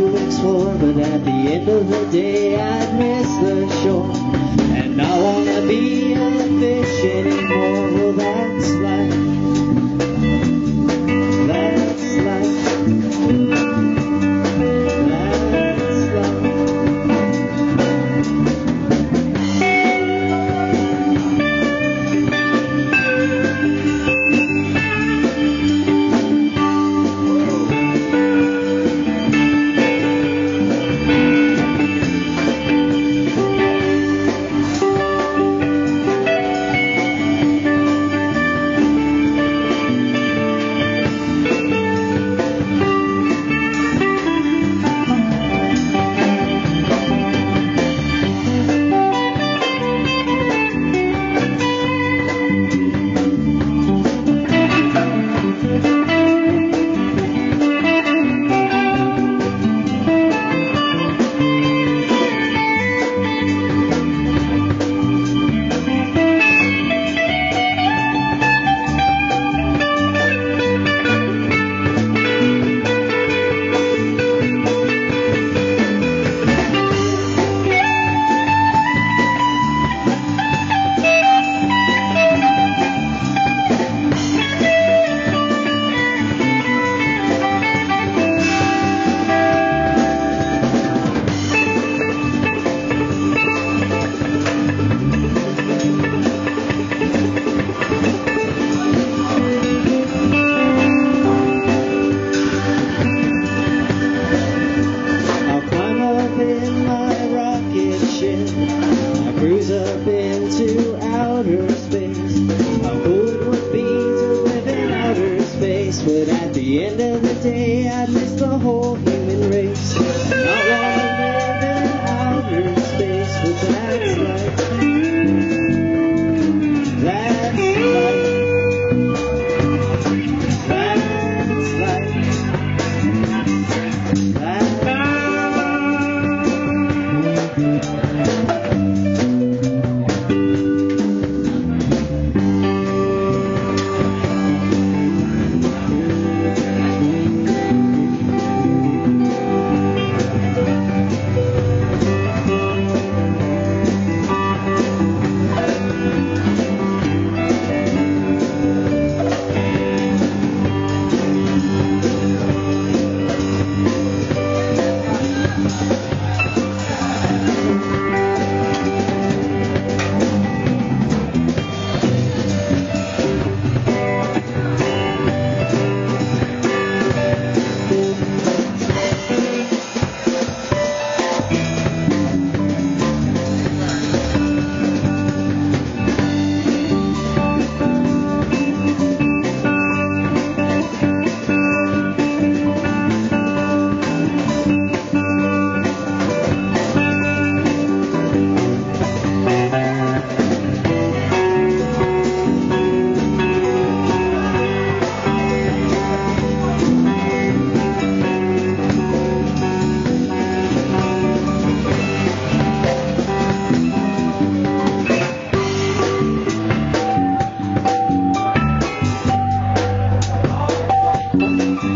two weeks but at the end of the day, I'd y el